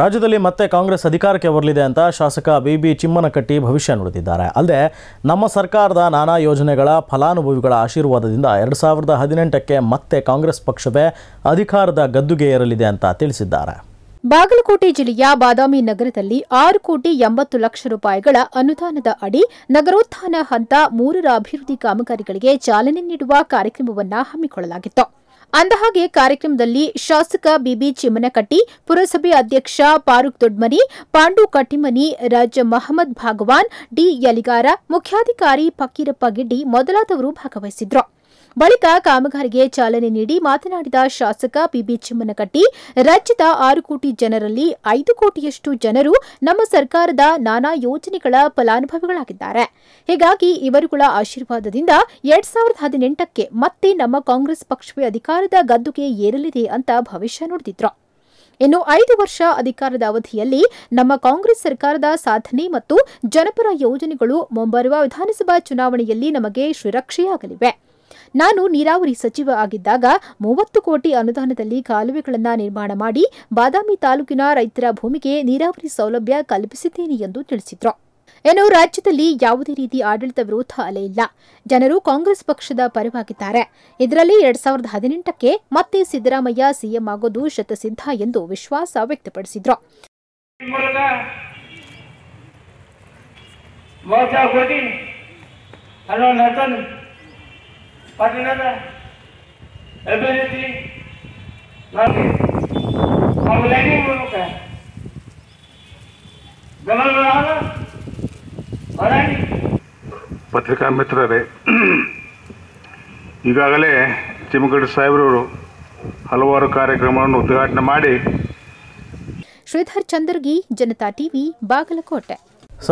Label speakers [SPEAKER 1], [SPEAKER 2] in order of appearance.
[SPEAKER 1] ರಾಜ್ಯದಲ್ಲಿ ಮತ್ತೆ ಕಾಂಗ್ರೆಸ್ ಅಧಿಕಾರಕ್ಕೆ ಬರಲಿದೆ ಅಂತ ಶಾಸಕ ಬಿ ಬಿ ಚಿಮ್ಮನಕಟ್ಟಿ ಭವಿಷ್ಯ ನುಡಿದಿದ್ದಾರೆ. ಅಲ್ಲದೆ ನಮ್ಮ ಸರ್ಕಾರದ ನಾನಾ ಯೋಜನೆಗಳ ಫಲಾನುಭವಿಗಳ ಆಶೀರ್ವಾದದಿಂದ ಎರಡು ಸಾವಿರದ ಹದಿನೆಂಟಕ್ಕೆ ಮತ್ತೆ ಕಾಂಗ್ರೆಸ್ ಪಕ್ಷವೇ ಅಧಿಕಾರದ ಗದ್ದುಗೆ ಏರಲಿದೆ ಅಂತ ತಿಳಿಸಿದ್ದಾರೆ.
[SPEAKER 2] ಬಾಗಲಕೋಟೆ ಜಿಲ್ಲೆಯ ಬಾದಾಮಿ ನಗರದಲ್ಲಿ ಆರು ಕೋಟಿ ಎಂಬತ್ತು ಲಕ್ಷ ರೂಪಾಯಿಗಳ ಅನುದಾನದ ಅಡಿ ನಗರೋತ್ಥಾನ ಹಂತ ಮೂರರ ಅಭಿವೃದ್ಧಿ ಕಾಮಗಾರಿಗಳಿಗೆ ಚಾಲನೆ ನೀಡುವ ಕಾರ್ಯಕ್ರಮವನ್ನು ಹಮ್ಮಿಕೊಳ್ಳಲಾಗಿತ್ತು. ಅಂದಹಾಗೆ ಕಾರ್ಯಕ್ರಮದಲ್ಲಿ ಶಾಸಕ ಬಿಬಿ ಚಿಮ್ಮನಕಟ್ಟಿ ಪುರಸಭೆ ಅಧ್ಯಕ್ಷ ಫಾರೂಕ್ ದೊಡ್ಮನಿ, ಪಾಂಡು ಕಟ್ಟಿಮನಿ ರಾಜ ಮಹಮ್ಮದ್ ಭಾಗವಾನ್, ಡಿ ಯಲಿಗಾರ, ಮುಖ್ಯಾಧಿಕಾರಿ ಫಕೀರಪ್ಪ ಗಿಡ್ಡಿ ಮೊದಲಾದವರು ಭಾಗವಹಿಸಿದ್ರು. ಬಳಿಕ ಕಾಮಗಾರಿಗೆ ಚಾಲನೆ ನೀಡಿ ಮಾತನಾಡಿದ ಶಾಸಕ ಬಿಬಿ ಚಿಮ್ಮನಕಟ್ಟಿ, ರಾಜ್ಯದ ಆರು ಕೋಟಿ ಜನರಲ್ಲಿ ಐದು ಕೋಟಿಯಷ್ಟು ಜನರು ನಮ್ಮ ಸರ್ಕಾರದ ನಾನಾ ಯೋಜನೆಗಳ ಫಲಾನುಭವಿಗಳಾಗಿದ್ದಾರೆ. ಹೀಗಾಗಿ ಇವರುಗಳ ಆಶೀರ್ವಾದದಿಂದ ಎರಡ್ ಸಾವಿರದ ಹದಿನೆಂಟಕ್ಕೆ ಮತ್ತೆ ನಮ್ಮ ಕಾಂಗ್ರೆಸ್ ಪಕ್ಷವೇ ಅಧಿಕಾರದ ಗದ್ದುಗೆ ಏರಲಿದೆ ಅಂತ ಭವಿಷ್ಯ ನುಡಿದಿದ್ರು. ಇನ್ನು ಐದು ವರ್ಷ ಅಧಿಕಾರದ ಅವಧಿಯಲ್ಲಿ ನಮ್ಮ ಕಾಂಗ್ರೆಸ್ ಸರ್ಕಾರದ ಸಾಧನೆ ಮತ್ತು ಜನಪರ ಯೋಜನೆಗಳು ಮುಂಬರುವ ವಿಧಾನಸಭಾ ಚುನಾವಣೆಯಲ್ಲಿ ನಮಗೆ ಶ್ರೀರಕ್ಷೆಯಾಗಲಿವೆ ನಾನು ನೀರಾವರಿ ಸಚಿವ ಆಗಿದ್ದಾಗ ಮೂವತ್ತು ಕೋಟಿ ಅನುದಾನದಲ್ಲಿ ಕಾಲುವೆಗಳನ್ನು ನಿರ್ಮಾಣ ಮಾಡಿ ಬಾದಾಮಿ ತಾಲೂಕಿನ ರೈತರ ಭೂಮಿಗೆ ನೀರಾವರಿ ಸೌಲಭ್ಯ ಕಲ್ಪಿಸಿದ್ದೇನೆ ಎಂದು ತಿಳಿಸಿದ್ರು. ಇನ್ನು ರಾಜ್ಯದಲ್ಲಿ ಯಾವುದೇ ರೀತಿ ಆಡಳಿತ ವಿರೋಧ ಅಲೆ ಇಲ್ಲ. ಜನರು ಕಾಂಗ್ರೆಸ್ ಪಕ್ಷದ ಪರವಾಗಿದ್ದಾರೆ. ಇದರಲ್ಲಿ ಎರಡ್ ಸಾವಿರದ ಹದಿನೆಂಟಕ್ಕೆ ಮತ್ತೆ ಸಿದ್ದರಾಮಯ್ಯ ಸಿಎಂ ಆಗೋದು ಶತಸಿದ್ಧ ಎಂದು ವಿಶ್ವಾಸ ವ್ಯಕ್ತಪಡಿಸಿದ್ರು.
[SPEAKER 3] ಮೋಸ ಪಟ್ಟಣದ ಅಭಿವೃದ್ಧಿ ಮಾಡಿ ನಮ್ಮ ಲೈನಿಂಗ್ ಮೂಲಕ
[SPEAKER 4] ಪತ್ರಿಕಾ ಮಿತ್ರರೇ ಈಗಾಗಲೇ ಚಿಮಗಡ್ ಸಾಹೇಬ್ರವರು ಹಲವಾರು ಕಾರ್ಯಕ್ರಮವನ್ನು ಉದ್ಘಾಟನೆ ಮಾಡಿ
[SPEAKER 2] ಶ್ರೀಧರ್ ಚಂದರ್ಗಿ ಜನತಾ ಟಿವಿ ಬಾಗಲಕೋಟೆ.